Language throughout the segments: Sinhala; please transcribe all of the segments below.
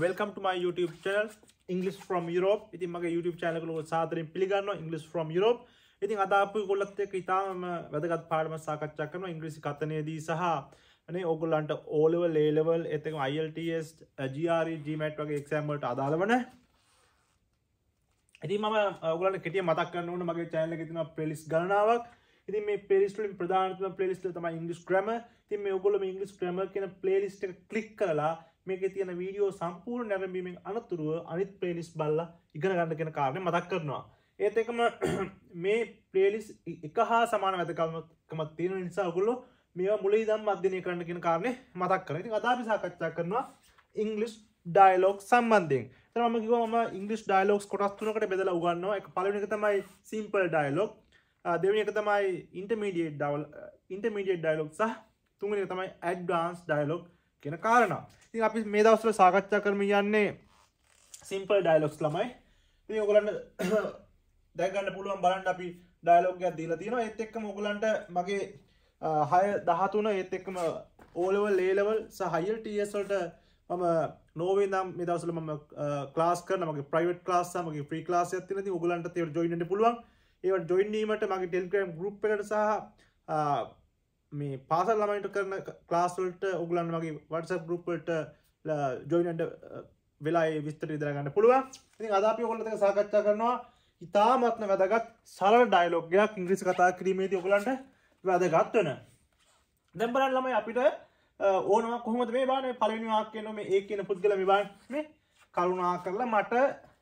welcome to my YouTube channel English from Europe. ඉතින් මගේ YouTube channel එක ඔයගොල්ලෝ සාදරයෙන් පිළිගන්නවා English from Europe. ඉතින් අද අපි ඔයගොල්ලොත් එක්ක ඉතාම වැදගත් පාඩමක් සාකච්ඡා කරනවා ඉංග්‍රීසි කතනයේදී සහ අනේ ඔයගොල්ලන්ට O level A level ඒත් එක්කම IELTS GRE GMAT වගේ exam වලට අදාළ වන ඉතින් මම ඔයගොල්ලන්ට කෙටිය මතක් කරන්න ඕන මගේ channel එකේ තියෙනවා playlist ගණනාවක්. ඉතින් මේ playlist වලින් ප්‍රධානතම playlist එක තමයි English grammar. ඉතින් මේ ඔයගොල්ලෝ මේ English grammar කියන playlist එක click කරලා මේකේ තියෙන වීඩියෝ සම්පූර්ණ නැරඹීමෙන් අනතුරුව අනිත් ප්ලේලිස් බල්ලා ඉගෙන ගන්න කෙන කාරණය මතක් කරනවා. ඒත් එකම මේ ප්ලේලිස් එක හා සමාන වැදකමත් තියෙන නිසා ඔගුල්ලො මේවා මුලේ දම් අධ්‍යනය කරන්න කියෙන කාරණය මතක් කර ඉතින් අදාපි සාකච්ඡා කරනවා ඉංගලිස් ඩයිලෝක් සම්බන්ධයෙන්. තරම කිව ම ඉංගලිස් ඩයිලෝක්ස් කොටස් තුනකට බෙදලා උගන්නවා එක පලවෙනි එක තමයි සිම්පල් ඩයිලෝක් දෙවනි එක තමයි ඉන්ටමීඩියට් ඩවල් ඉන්ටමීඩියට් ඩයිලෝක් සහ තුන්ගනි තමයි ඇඩ්ඩාන්ස් ඩයිලෝක් කියෙන කාරණා. ති අපි මේ දවස්ල සාකච්ඡා කරම යන්නේ සිම්පල් ඩයිලොක්ස් ළමයි. ති ඔගලන්න දැගන්න පුළුවන් බලන්න අපි ඩයිලෝගයක් දීලා තියෙනවා. ඒත් එක්ක මොගලන්ට මගේ හය දහතුන ඒත් එක්කම ඕලවල් ලේලවල් සහයිල් ටසල්ට මම නෝවේ නම් මේ දවසල ම ලාස් කරන මගේ ප්‍රයිවට් ලාස් මගේ ප්‍රී ලාස් ඇතින ති ගලන්ට තේ ජොයිනට පුළුවන්. ඒවට ජොයින්නීමට මගේ ටෙල්ග්‍රම් ගරුප් එකට සහ මේ පාසල් ළමයිට කරන ක්ලාස්වල්ට උගලන් වගේ වටස ගරුප්ට ජොයිනට වෙලා විස්තර ඉදරගන්න පුළුවන්. ඉතින් අදාපි ඔකොලතක සාකච්ඡා කරනවා. ඉතාමත්න වැදගත් සල ඩයිලෝගයක් ඉංග්‍රිසි කතා කිරීමේති ඔගලන්ට වැදගත් වන. දැම්බරන් ළමයි අපිට ඕනම කොහොමද මේ බාන? පලනිවාක් කියන මේ ඒ කියන පුද්ගල විබාන් මේ කරුණා කරලා මට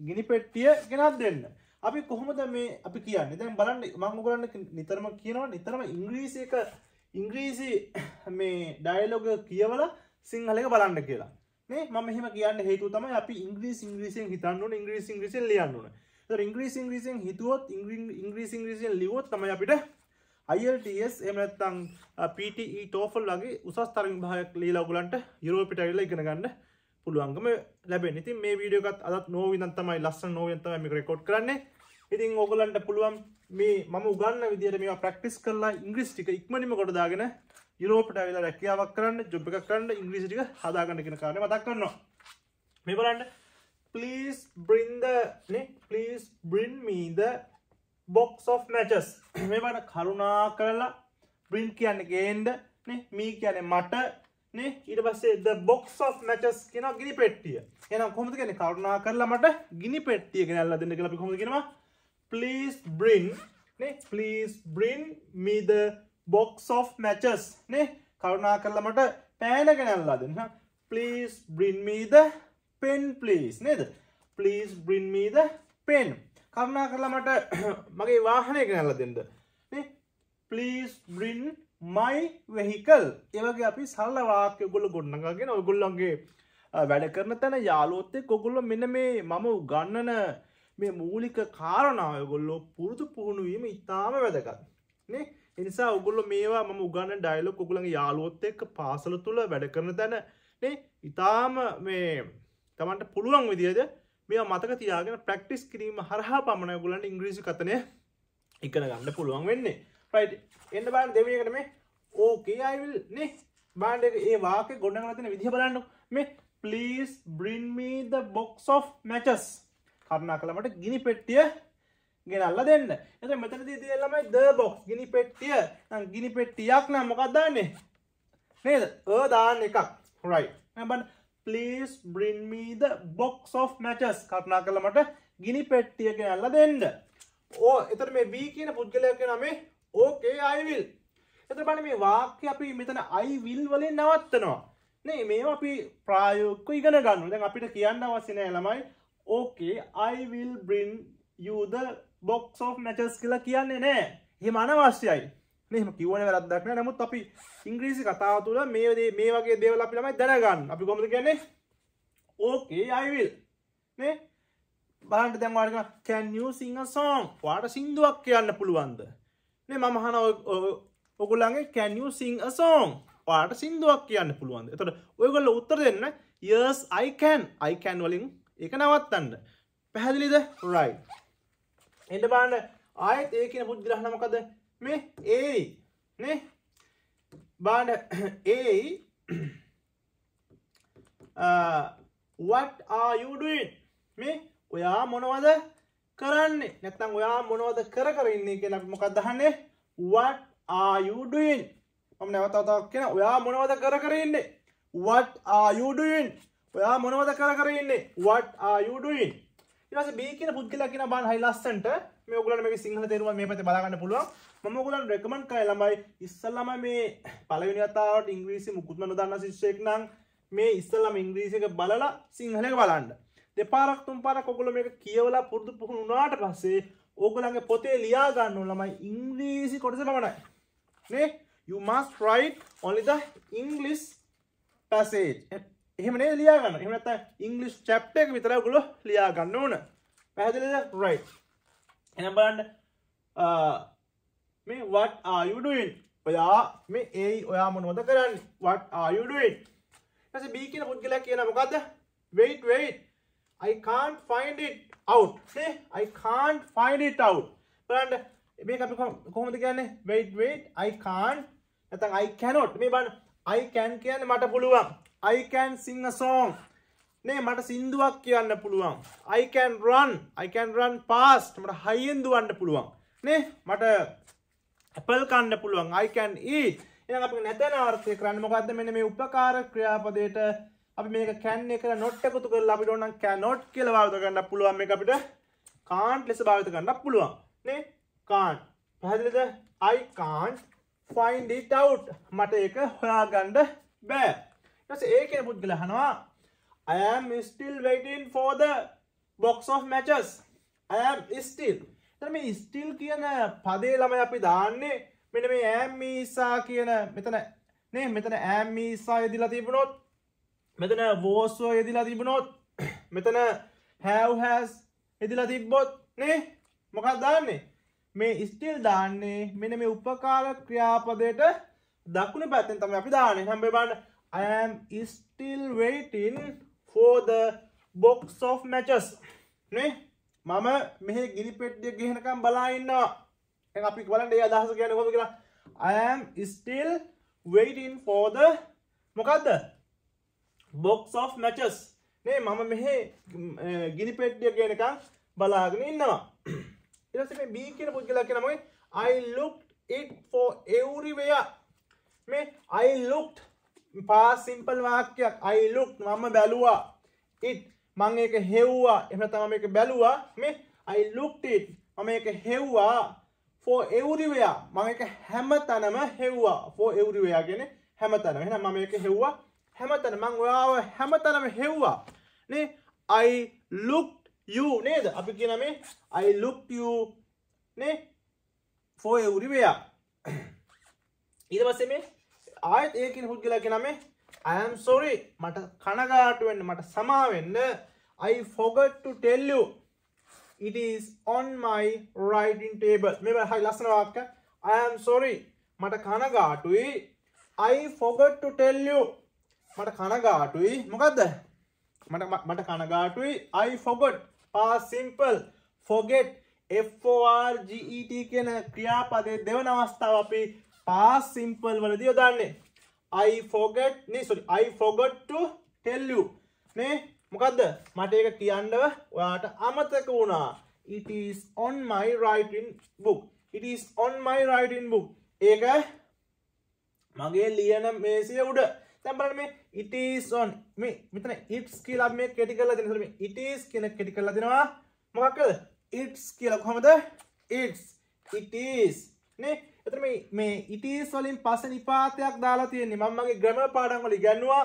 ගිනි පෙට්ටිය ගෙනත් දෙන්න. අපි කොහොමද මේ අපි කියන්න? දැන් බලන්න මංගුගලන්න නිතරම කියනවා නිතරම ඉංග්‍රීසි එක ඉංග්‍රීසි මේ ඩයිලොග කියවල සිංහලක බලන්න කියලා. මේ ම මෙහම කියන්න හේතු තම අපි ඉංග්‍රීස් ඉංග්‍රීසියෙන් හිතන්නු ඉංග්‍රීස් ඉංග්‍රීසියෙන් ලියන්නුන ඉංග්‍රීස් ඉංග්‍රීසියෙන් හිතුවොත් ඉංග්‍රීස් ඉංග්‍රීසියෙන් ලිවොත් තමයි අපිට IELTS එමනත්තං PTE ටෝෆල් ලගේ උසස් තරම් භායක් ලීලාගුලන්ට යුරෝපිට ඇල්ල ඉගෙන ගන්න පුළුවන්ගම ලැබෙන ඉතින් මේ වීඩියෝකත් අත් නෝවිනන්තමයි ලස්සන නෝයන්තම රෙකෝඩ් කරන්නේ. ඉතින් ඔගලන්ට පුළුවන් මේ මම උගන්න විදිර මේ ප්‍රක්ටිස් කරලා ඉංග්‍රිස්ටික ඉක්මනිම කොටදාගෙන යුරෝපට වෙලා රැකියාවක් කරන්න ජොබ් එක කරන්න ඉංග්‍රීසිටික හදාගන්න කෙන කාරය මතක් කරනවා. මේ බලන්න. Please bring the නේ? Please bring me the box of matches. මේ බන කරුණා කරලා bring කියන්නේ ගේන්ඩ නේ? මී කියන්නේ මට නේ? ඊට පස්සේ the box of matches කියන ගිනි පෙට්ටිය. එහෙනම් කොහොමද කියන්නේ? කරුණා කරලා මට ගිනි පෙට්ටිය ගෙනල්ලා දෙන්න කියලා අපි කොහොමද කියනවා? Please bring නේ please bring me the box of matches නේ. කරුණා කරලා මට පෑන ගෙනල්ලා දෙන්න please bring me the pen please නේද? please bring me the pen. කරුණා කරලා මට මගේ වාහනය ගෙනල්ලා දෙන්න. නේ please bring my vehicle. ඒවගේ අපි සල්ල වාක්‍ය ගොල්ල ගොන්නගගෙන ඔගොල්ලන්ගේ වැඩ කරන තැන යාලෝත්තේ කොගොල්ල මෙන්න මේ මම උගන්නන මේ මූලික කාරණාව ගොල්ලෝ පුරුදු පුහුණුවීම ඉතාම වැදගත්. නේ? එනිසා ඔගොල්ල මේවා ම උගන්න ඩයිලොක් ඔගුලගේ යාලුවොත් එක්ක පාසල තුළ වැඩ කරන තැන නේ? ඉතාම මේ තමන්ට පුළුවන් විදිහද මේ මතක තියාගෙන ප්‍රක්ටිස් කිරීම හරහා පමණ ගුලන්ට ඉංග්‍රීසි කතනය එකන ගන්න පුළුවන් වෙන්නේ. පයිට එන්න බාන් දෙවියකට මේ. ඕකේ අයිවිල් නේ? බාන්ඩ ඒ වාක ගොඩගලතින විදිහ බලන්න. මේ please bring me the box of matches. කරුණා කළමට ගිනි පෙට්ටිය ගෙනල්ල දෙන්න. එත මෙතන තියලමයි ද බොක්ස් ගිනි පෙට්ටිය. ගිනි පෙට්ටියක් නම් මොකක්දන්නේ නේද? ඒදාන්න එකක්. හොරයි බන් please bring me the box of matches. කරුණා කළමට ගිනි පෙට්ටිය ගෙනල්ල දෙන්න. ඕ එතට මේ වී කියන පුද්ගලයක නමේ ඕකේ අයිවිල් එත බන මේ වාක්‍ය අපි මෙතන අයිවිල් වලින් නවත්තනවා. නේ මේ අපි ප්‍රායෝක්ක ඉගෙන ගන්න දැන් අපිට කියන්න අවසිනය ළමයි. ඕකේ I will bring you the box of matches කියලා කියන්නේ නෑ. එහෙම අනවශ්‍යයි. මෙහම කිවන වැරදක්න නමුත් අපි ඉංග්‍රීසි කතාව තුළ මේදේ මේ වගේ දේවල අපි ළමයි දැනගන්න. අපි කොමද කියන්නේ? ඕකේ I will. නේ? බලන්ට දැන්වාඩක can you sing a song? වාට සිින්දුවක් කියන්න පුළුවන්ද? නේ මම හන ඔගුලන්ගේ can you sing a song? වාට සිින්දුවක් කියන්න පුළුවන්ද? එතට ඔයගොල්ල උත්තර දෙන්න. Yes I can. I can වලින් එක නවත්තන්න. පැහැදිලිද? රයි එට බාන්න ආයත් ඒ කියන පුද්ගලහන මොකද? මේ ඒ නේ? බාඩ ඒ uh, what are you doing? මේ ඔයා මොනවද කරන්නේ? නැත්තම් ඔයා මොනවද කර කර ඉන්නේ කියලා මොකක් දහන්නේ what are you doing? මම නැවතතාවක් කියන ඔයා මොනවද කර කර ඉන්නේ? What are you doing? ඔයා මොනවද කර කර ඉන්නේ? What are you doing? ඊට පස්සේ B කියන පුද්ගලයා කියන බාන හයි ලස්සන්ට මේ ඔයගොල්ලන්ට මේකේ සිංහල තේරුම මේ පැත්තේ බලා ගන්න පුළුවන්. මම ඔයගොල්ලන්ට රෙකමන්ඩ් කරයි ළමයි ඉස්සල්ලාම මේ පළවෙනි වතාවට ඉංග්‍රීසි මුකුත්ම නොදන්න ශිෂ්‍යයෙක් නම් මේ ඉස්සල්ලාම ඉංග්‍රීසි එක බලලා සිංහල එක බලන්න. දෙපාරක් තුන් පාරක් ඔයගොල්ලෝ මේක කියවලා පුරුදු පුහුණු වුණාට පස්සේ ඕගොල්ලන්ගේ පොතේ ලියා ගන්න ඕන ළමයි ඉංග්‍රීසි කොටස පමණයි. නේ? You must write only the english passage. එහෙමනේ ලියා ගන්න එහෙම නැත්නම් ඉංග්‍රීසි chapter එක විතරයි ඔයගොල්ලෝ ලියා ගන්න ඕන. පැහැදිලිද? Right. එහෙනම් බලන්න මේ what are you doing? ඔයා මේ ඒ ඔයා මොනවද කරන්නේ? What are you doing? ඊට B කියන පුද්ගලයා කියන මොකද්ද? Wait wait. I can't find it out. See? I can't find it out. බලන්න මේක අපි කොහොමද කියන්නේ? wait wait. I can't. නැත්නම් I cannot. මේ බලන්න I can කියන්නේ මට පුළුවන්. I can sing a song. නේ මට සින්දුවක් කියන්න පුළුවන්. I can run. I can run fast. මට හයියෙන් දුවන්න පුළුවන්. නේ මට ඇපල් කන්න පුළුවන්. I can eat. එහෙනම් අපි නැතන අර්ථය කරන්නේ මොකද්ද? මෙන්න මේ උපකාර ක්‍රියාපදයට අපි මේක කැන් එක නොට් එකතු කරලා අපිට ඕනම් කැනොට් කියලා භාවිත කරන්න පුළුවන් මේක අපිට කාන්ට් ලෙස භාවිත කරන්න පුළුවන් නේ කාන්ට් පැහැදිලිද I can't find it out. මට ඒක හොයාගන්න බෑ. ඊට පස්සේ ඒකේ පුද්ගලයා අහනවා I am still waiting for the box of matches. I am still. එතන මේ still කියන පදේ ළමයි අපි දාන්නේ මෙන්න මේ am මීසා කියන මෙතන නේ මෙතන am මීසා යෙදিলা තිබුණොත් මෙතන වෝස්ෝ යෙදිලා තිබුණොත් මෙතන හැව් හැස් එදිලා තිබ්බොත් නේ මොකක් දාන්නේ? මේ ස්ටිල් දාන්නේ මෙන මේ උපකාර ක්‍රියාපදයට දක්ුණ පැත්තෙන් තම අපි දාන්නේ. හැම්බේ බන්න I am still waiting for the box of matches. නේ? මම මෙහ ගිනි පෙට්ටිය ගෙහෙනකම් බලා ඉන්නවා. එ අපි බලන්න ඒ අදහස කියන කොම කියලා. I am still waiting for the මොකක්ද බොක්ස් of මැචස් නේ මම මෙහෙ ගිනි පෙට්ටිය කියනකම් බලාගෙන ඉන්නවා. ඉරස මේ බී කියන පුද්ගලක් කියනමයි I looked it for everywhere. මේ I looked පා සිම්පල් වාක්‍යයක්. I looked මම බැලුවා. It මං ඒක හෙව්වා. එහෙම තමයි මේක බැලුවා. මේ I looked it මම ඒක හෙව්වා. For everywhere. මම ඒක හැම තැනම හෙව්වා. For everywhere කියන්නේ හැම තැනම එහෙනම් මම ඒක හෙව්වා හැමතන මං ඔයාව හැමතනම හෙව්වා. නේ? I looked you නේද? අපි කියන මේ I looked you නේ? for everywhere ඊට පස්සේ මේ ආයත් ඒ කියන පුද්ගලයා කියන මේ I am sorry මට කනගාටු වෙන්න මට සමා වෙන්න. I forgot to tell you. It is on my writing table. මේ හයි ලස්සන වාක්‍ය I am sorry. මට කනගාටුයි. I forgot to tell you. මට කනගාටුයි. මොකක්ද මට මට කනගාටුයි. I forgot. Past simple forget FORGET කියන ක්‍රියාපදේ දෙවන අවස්ථාව අපි past simple වලදී යොදන්නේ. I forget නේ sorry I forgot to tell you. නේ මොකද්ද? මට ඒක කියන්නව. ඔයාට අමතක වුණා. It is on my writing book. It is on my writing book. ඒක මගේ ලියන මේසිය උඩ. දැන් බලන්න මේ it is on. මේ මෙතන it's කියලා මේ කෙටි කරලා දෙනවා මේ it is කියන කෙටි කරලා දෙනවා. මොකක්ද? it's කියලා කොහමද? it's. it is. නේ? එතන මේ මේ it is වලින් පස්සේ නිපාතයක් දාලා තියෙන්නේ. මම මගේ ග්‍රැමර් පාඩම් වල ඉගෙනුවා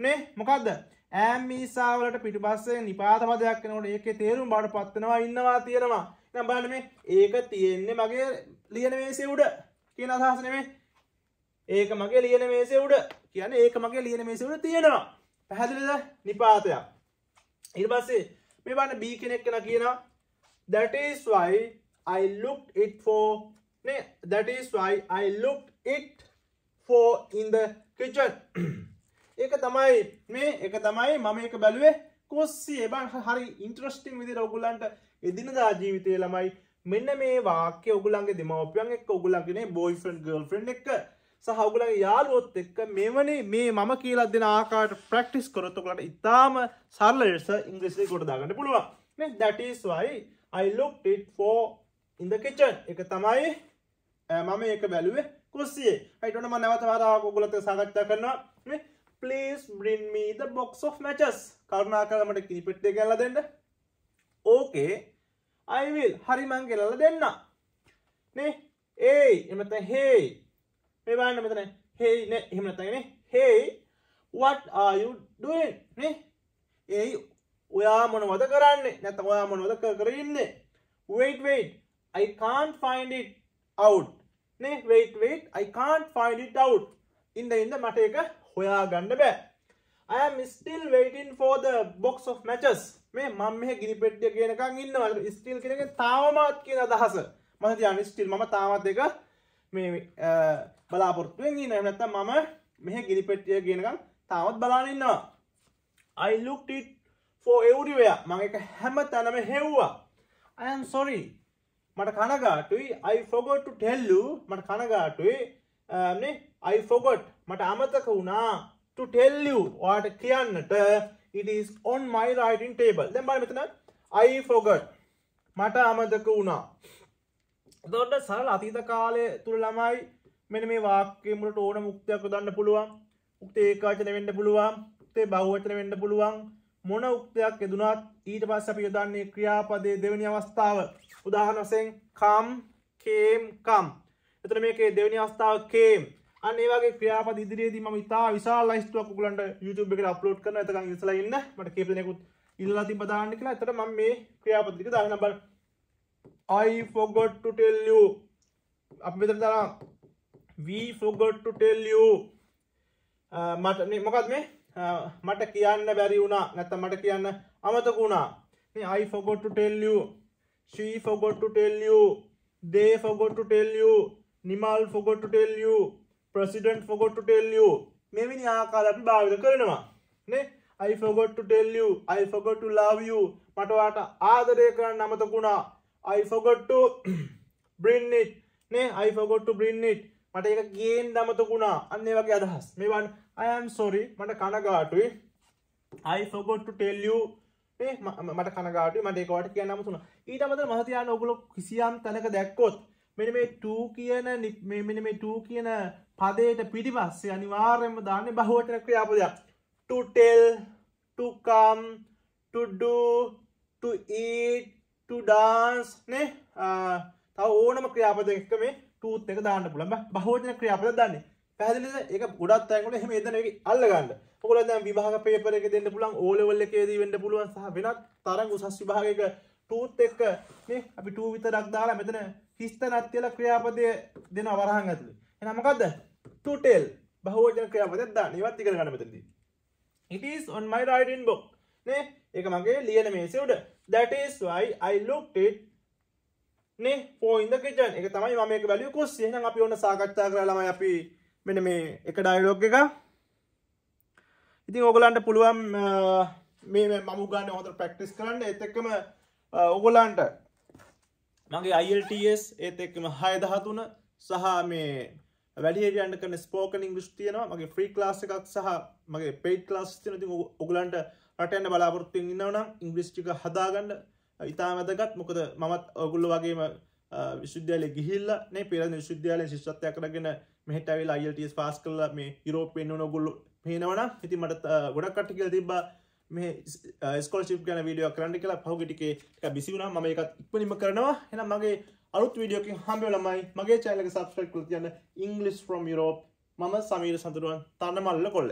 නේ? මොකද්ද? am මීසා වලට පිටිපස්සේ නිපාත පදයක් එනකොට ඒකේ තේරුම බාට පත් වෙනවා ඉන්නවා තියෙනවා. දැන් බලන්න මේ ඒක තියෙන්නේ මගේ ලියන මේසේ උඩ කියන අදහස නෙමෙයි. ඒක මගේ ලියන මේසේ උඩ. කියන ඒක මගේ ලියන මේසේ උඩ තියෙනවා. පැහැදිලිද? නිපාතයක්. ඊට පස්සේ මේ බලන්න B කෙනෙක් කෙනා කියනවා. That is why I looked it for නේ? That is why I looked it for in the kitchen. ඒක තමයි මේ ඒක තමයි මම ඒක බැලුවේ කොස්සිය බං හරි ඉන්ට්‍රස්ටිං විදිහට ඔයගොල්ලන්ට එදිනදා ජීවිතේ ළමයි මෙන්න මේ වාක්‍ය ඔයගොල්ලන්ගේ දෙමව්පියන් එක්ක ඔයගොල්ලන්ගේ නේ බොයිෆ්‍රෙන්ඩ් ගර්ල්ෆ්‍රෙන්ඩ් එක්ක සහවගලගේ යාලුවොත් එක්ක මෙවනි මේ මම කියලා දෙන ආකාට ප්‍රක්ටිස් කොරොත්තකලට ඉතාම සරලෙස ඉංග්‍රිසිේ ගොඩදාගන්න පුළුවන්. දැටස්වයි I looked it for in the kitchen. එක තමයි මම ඒක බැලුවේ කුස්සියේ. හයිටන ම නැවත වාරාව ගොලත සාකච්ඡා කරනවා. please bring me the box of matches. කරුණා කරමට කිරිපෙට්ටේ ගැල්ල දෙන්න. ඕකේ I will. හරි මං ගෙලල දෙන්න නේ? ඒ එමත හේ මේ බාන්න මෙතන. හේ නේ? එහෙමනතගෙන හේ what are you doing? නේ? ඒ ඔයා මොනවද කරන්නේ? නැත ඔයා මොනවද කර කර ඉන්නේ? Wait wait. I can't find it out. නේ? Wait wait. I can't find it out. ඉන්න ඉන්න මට එක හොයා ගන්න බෑ. I am still waiting for the box of matches. මේ මම මෙහ ගිනි පෙට්ටිය කියනකම් ඉන්නවා. ස්ටිල් කියන එක තාමත් කියන අදහස. මම තියන්නේ ස්ටිල් මම තාමත් එක මේ බලාපොරොත්තුවෙන් ඉන්න. එහෙම නැත්නම් මම මෙහ ගිනි පෙට්ටිය කියනකම් තාමත් බලාගෙන ඉන්නවා. I looked it for everywhere. මම එක හැම තැනම හෙව්වා. I am sorry. මට කනගාටුයි. I forgot to tell you. මට කනගාටුයි. නේ? I forgot. මට අමතක වුණා to tell you. ඔයාට කියන්නට. It is on my writing table. දැන් බලන්න මෙතන. I forgot. මට අමතක වුණා. එතකොට සරල අතීත කාලය තුල ළමයි මෙන්න මේ වාක්‍ය මුලට ඕන මුක්තියක් යොදන්න පුළුවන්. උක්තේ ඒකවචන වෙන්න පුළුවන්. උක්තේ බහුවචන වෙන්න පුළුවන්. මොන උක්තයක් යෙදුනත් ඊට පස්සේ අපි යොදන්නේ ක්‍රියාපදයේ දෙවෙනි අවස්ථාව. උදාහරණ වශයෙන් කම් කේම් කම්. එතන මේකේ දෙවෙනි අවස්ථාව කේම්. අන්න ඒ වගේ ක්‍රියාපද ඉදිරියේදී මම ඉතා විශාල ලයිස්තුවක් ඔයගලන්ට YouTube එකට අප්ලෝඩ් කරනවා. එතකන් ඉස්සලා ඉන්න. මට කීප දෙනෙකුත් ඉල්ලලා තිබ්බ දාන්න කියලා. එතකොට මම මේ ක්‍රියාපද ටික දාන්න බලන්න I forgot to tell you අපි මෙතන දානවා we forgot to tell you uh, මට මොකක්ද මේ uh, මට කියන්න බැරි වුණා නැත්නම් මට කියන්න අමතක වුණා මේ I forgot to tell you She forgot to tell you. They forgot to tell you. Nimal forgot to tell you. President forgot to tell you. මෙවිනි ආකාර අපි භාවිත කරනවා. නේ? I forgot to tell you. I forgot to love you. මට ඔයාට ආදරය කරන්න අමතකුණා. I forgot to bring it. නේ? I forgot to bring it. මට ඒක ගේන්න අමතකුණා. අන්න ඒ වගේ අදහස්. මේවන් I am sorry. මට කනගාටුයි. I forgot to tell you මට කනගාට මට ඒකොට කියන්න මුතුන ඊට අමත මහතියාන ඔගුලො කිසියම් තැනක දැක්කොත් මෙන මේ ටූ කියන මෙන මේ ටූ කියන පදයට පිටිපස්සේ අනිවාර්යම දාන්න බහුවටන ක්‍රියාපදයක් ටටෙල් ටකම් ටඩු ටඩාන්ස් නේ තව ඕනම ක්‍රියාපද එක්ක මේ ටූත් එක දාන්න පුළම බහෝජන ක්‍රියාපද දන්නේ. පැහදිලි එක ගොඩත් ඇගුණ හෙම එදන අල්ලගන්න. ඔකොල දැන් විභාග පේපර එක දෙන්න පුළුවන් ඕ ලෙවල් එකේදී වෙන්න පුළුවන් සහ වෙනත් තරම් උසස් විභාගයක ටූත් එක්ක නේ අපි ටූ විතරක් දාලා මෙතන හිස්තනක් තියලා ක්‍රියාපදය දෙන වරහන් ඇතුලේ. එහෙනම් මොකද්ද? To tell බහුවචන ක්‍රියාපදයක් දාන්න. ඉවත් ඉගෙන ගන්න මෙතනදී. It is on my writing book. නේ? ඒක මගේ ලියන මේසෙ උඩ. That is why i looked it. නේ for in the kitchen. ඒක තමයි මම මේක බැලුවේ කොස්සිය එහෙනම් අපි ඔන්න සාකච්ඡා කරලා ළමයි අපි මෙන්න මේ එක ඩයලොග් එක ඉතින් ඕගලන්ට පුළුවන් මේ මමු ගන්න හොත ප්‍රක්ටිස් කරන්න. එත් එක්කම ඔගොලන්ට මගේ ILTS ඒත් එක්කම හය දහතුන සහ මේ වැඩියන්ට කන ස්පෝකන ඉංග්‍රිස් තියනවා. මගේ ෆ්‍රී ලාස් එකක් සහ මගේ පේට ලාස් තින ති ඔගලන්ට රටන්න බලාපොරත්තුවෙන් ඉන්නවනම් ඉංග්‍රිස්ටික හදාගන්න. ඉතා මැදගත් මොකද මමත් ඔගුල්ල වගේම විශුද්‍යාල ගිහිල්ල නේ පෙර විශුද්‍යාල ශිෂ්ත්ය කරගෙන මෙහටවිල් අයිල්ටස් පාස් කල්ල මේ යුරෝපෙන් නොගුල්ලු පේනවන ඉති මට ගොඩක් කට කියල තිබ මේ ස්කොලශිප් ගැන වීඩියෝ කරන්න කියලා. පහුගටිකේ බිසිවුණ ම එකත් ඉක්පනිම කරනවා. එන මගේ අලුත් වීඩියෝකින් හම්බ ළමයි මගේ චෑලක සබස්ක්‍රයිබ් කළ තියන්න ඉංගලිස් ෆ්‍රම් යුරෝප් මම සමීර සඳරුවන් තන්න මල්ල කොල්ල.